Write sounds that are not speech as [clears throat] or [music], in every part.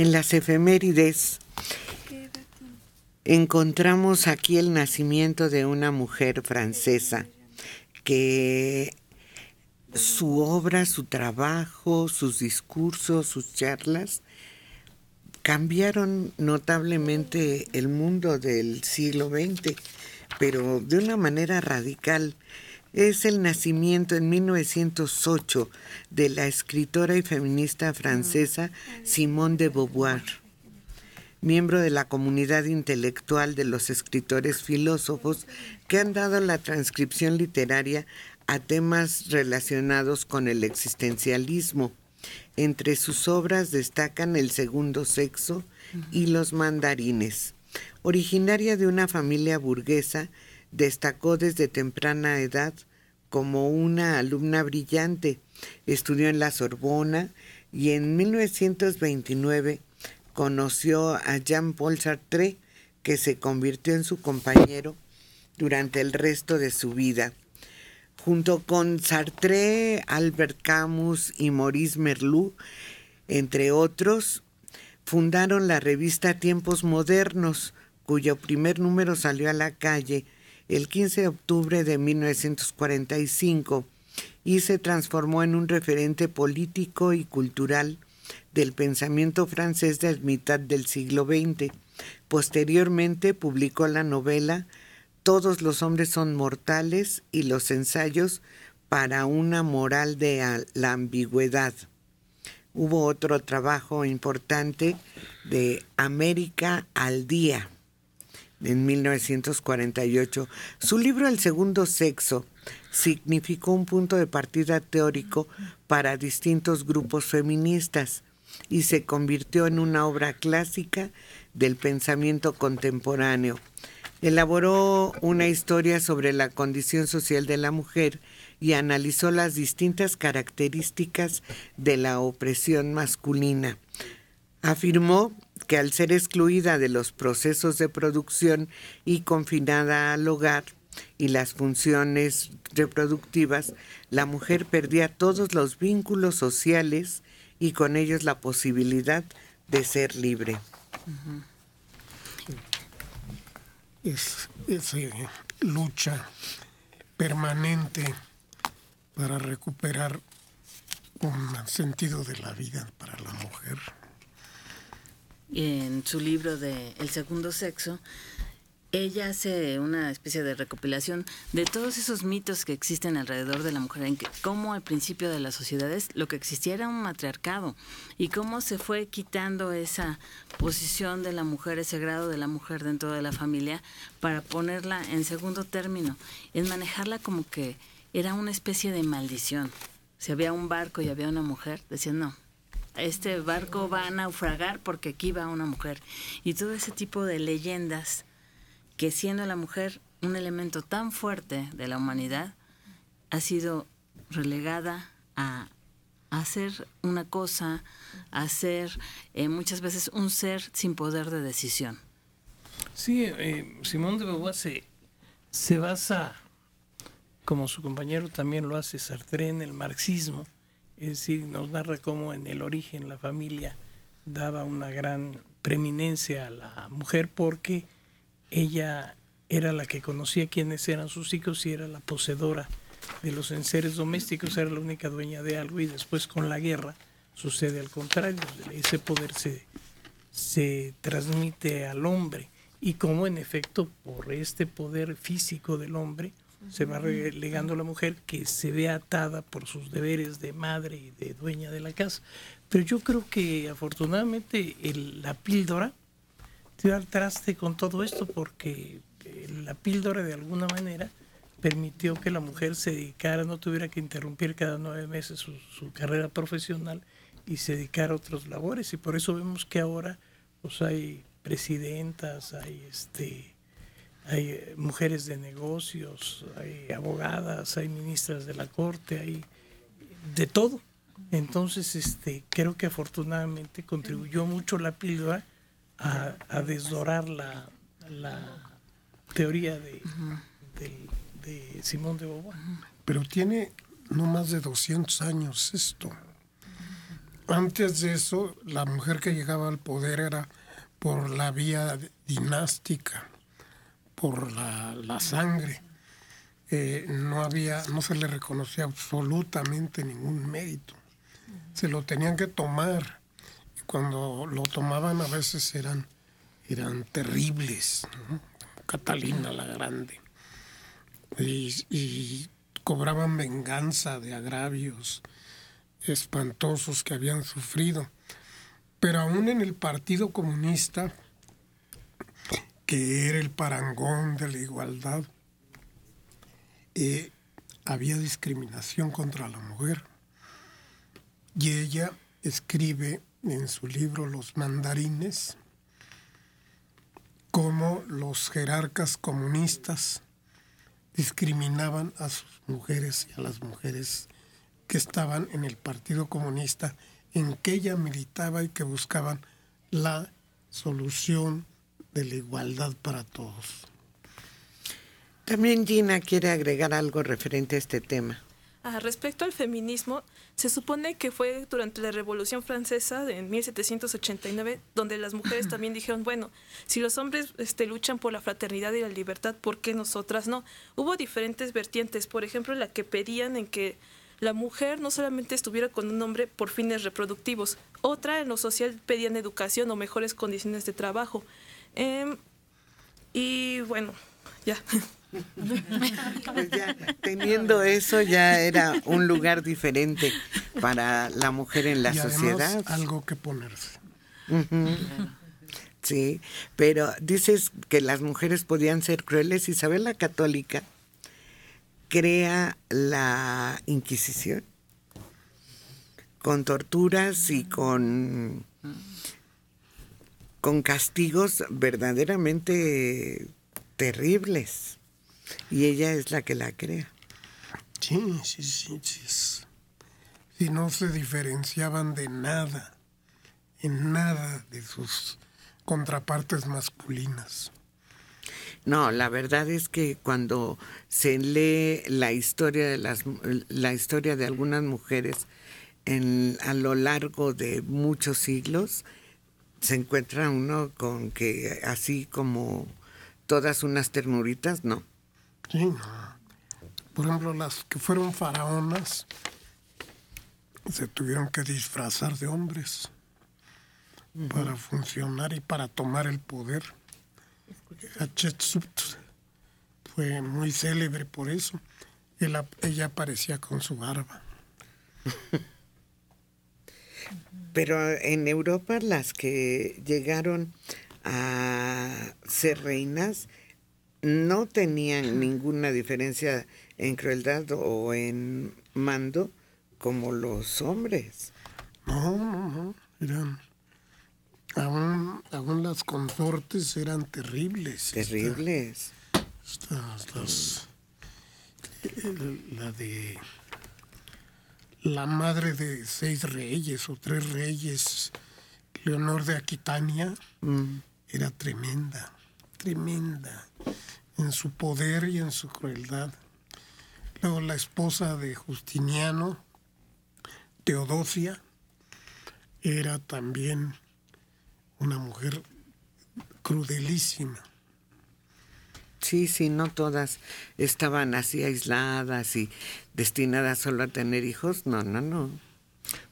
En las efemérides encontramos aquí el nacimiento de una mujer francesa que su obra, su trabajo, sus discursos, sus charlas cambiaron notablemente el mundo del siglo XX, pero de una manera radical. Es el nacimiento en 1908 de la escritora y feminista francesa Simone de Beauvoir, miembro de la comunidad intelectual de los escritores filósofos que han dado la transcripción literaria a temas relacionados con el existencialismo. Entre sus obras destacan El segundo sexo y Los mandarines. Originaria de una familia burguesa, destacó desde temprana edad como una alumna brillante. Estudió en la Sorbona y en 1929 conoció a Jean-Paul Sartre, que se convirtió en su compañero durante el resto de su vida junto con Sartre, Albert Camus y Maurice Merleau, entre otros, fundaron la revista Tiempos Modernos, cuyo primer número salió a la calle el 15 de octubre de 1945 y se transformó en un referente político y cultural del pensamiento francés de mitad del siglo XX. Posteriormente publicó la novela todos los hombres son mortales y los ensayos para una moral de la ambigüedad. Hubo otro trabajo importante de América al Día en 1948. Su libro El segundo sexo significó un punto de partida teórico para distintos grupos feministas y se convirtió en una obra clásica del pensamiento contemporáneo Elaboró una historia sobre la condición social de la mujer y analizó las distintas características de la opresión masculina. Afirmó que al ser excluida de los procesos de producción y confinada al hogar y las funciones reproductivas, la mujer perdía todos los vínculos sociales y con ellos la posibilidad de ser libre es esa lucha permanente para recuperar un sentido de la vida para la mujer. En su libro de El segundo sexo, ella hace una especie de recopilación de todos esos mitos que existen alrededor de la mujer, en que cómo al principio de las sociedades lo que existía era un matriarcado y cómo se fue quitando esa posición de la mujer, ese grado de la mujer dentro de la familia para ponerla en segundo término, en manejarla como que era una especie de maldición. Si había un barco y había una mujer, decían no, este barco va a naufragar porque aquí va una mujer. Y todo ese tipo de leyendas que siendo la mujer un elemento tan fuerte de la humanidad, ha sido relegada a, hacer una cosa, a ser eh, muchas veces un ser sin poder de decisión. Sí, eh, Simón de Beauvoir se, se basa, como su compañero también lo hace Sartre, en el marxismo, es decir, nos narra cómo en el origen la familia daba una gran preeminencia a la mujer porque ella era la que conocía quiénes eran sus hijos y era la poseedora de los enseres domésticos, era la única dueña de algo y después con la guerra sucede al contrario, ese poder se, se transmite al hombre. Y como en efecto por este poder físico del hombre se va relegando la mujer que se ve atada por sus deberes de madre y de dueña de la casa. Pero yo creo que afortunadamente la píldora dio al traste con todo esto porque eh, la píldora de alguna manera permitió que la mujer se dedicara, no tuviera que interrumpir cada nueve meses su, carrera profesional y se dedicara a otras labores. Y por eso vemos que ahora pues hay presidentas, hay este hay eh, mujeres de negocios, hay abogadas, hay ministras de la corte, hay de todo. Entonces, este, creo que afortunadamente contribuyó mucho la píldora a, desdorar la, teoría de, Simón de Beauvoir. Pero tiene no más de 200 años esto. antes de eso, la mujer que llegaba al poder era por la vía dinástica, por la, sangre. Eh, no había, no se le reconocía absolutamente ningún mérito. Se lo tenían que tomar. Y cuando lo tomaban a veces eran, eran terribles. Catalina la Grande. Y, y cobraban venganza de agravios espantosos que habían sufrido. Pero aún en el Partido Comunista, que era el parangón de la igualdad, eh, había discriminación contra la mujer. Y ella escribe en su libro Los mandarines cómo los jerarcas comunistas discriminaban a sus mujeres y a las mujeres que estaban en el Partido Comunista, en que ella militaba y que buscaban la solución de la igualdad para todos. También Gina quiere agregar algo referente a este tema. Ah, respecto al feminismo, se supone que fue durante la Revolución Francesa de 1789 donde las mujeres [clears throat] también dijeron, bueno, si los hombres este, luchan por la fraternidad y la libertad, ¿por qué nosotras no? Hubo diferentes vertientes, por ejemplo, la que pedían en que la mujer no solamente estuviera con un hombre por fines reproductivos, otra en lo social pedían educación o mejores condiciones de trabajo. Em, y bueno, ya. Pues ya, teniendo eso ya era un lugar diferente para la mujer en la sociedad. Algo que ponerse. Sí, pero dices que las mujeres podían ser crueles. Isabel la Católica crea la Inquisición con torturas y con con castigos verdaderamente terribles. Y ella es la que la crea. Sí, sí, sí, sí. Y no se diferenciaban de nada, en nada de sus contrapartes masculinas. No, la verdad es que cuando se lee la historia de las la historia de algunas mujeres en, a lo largo de muchos siglos, se encuentra uno con que así como todas unas ternuritas, no. Sí, Por ejemplo, las que fueron faraonas se tuvieron que disfrazar de hombres para funcionar y para tomar el poder. Hatshepsut fue muy célebre por eso. Ella, ella aparecía con su barba. [laughs] Pero en Europa las que llegaron a ser reinas no tenían ninguna diferencia en crueldad o en mando como los hombres. No, no, no. Eran. Aún, aún las consortes eran terribles. Terribles. la de. La madre de seis reyes o tres reyes, Leonor de Aquitania, mm. era tremenda, tremenda en su poder y en su crueldad. Luego la esposa de Justiniano, Teodosia, era también una mujer crudelísima. Sí, sí, no todas estaban así aisladas y destinadas solo a tener hijos. No, no, no.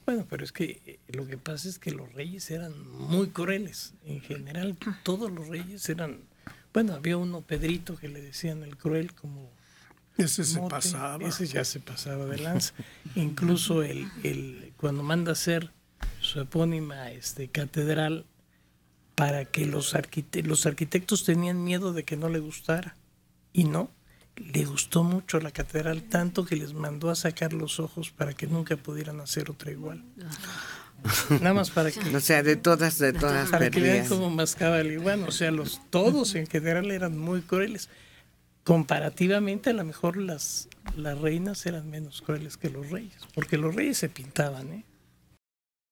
Bueno, pero es que lo que pasa es que los reyes eran muy crueles. En general, todos los reyes eran bueno, había uno, Pedrito, que le decían el cruel como... Ese se pasaba. Ese ya se pasaba de lanza. Incluso el, el, cuando manda a hacer su epónima este, catedral para que los, los arquitectos tenían miedo de que no le gustara. Y no, le gustó mucho la catedral, tanto que les mandó a sacar los ojos para que nunca pudieran hacer otra igual. Nada más para [laughs] que. O sea, de todas, de todas. Para que vean cómo mascaba el. O sea, los todos en general eran muy crueles. Comparativamente, a lo mejor las, las reinas eran menos crueles que los reyes. Porque los reyes se pintaban, ¿eh?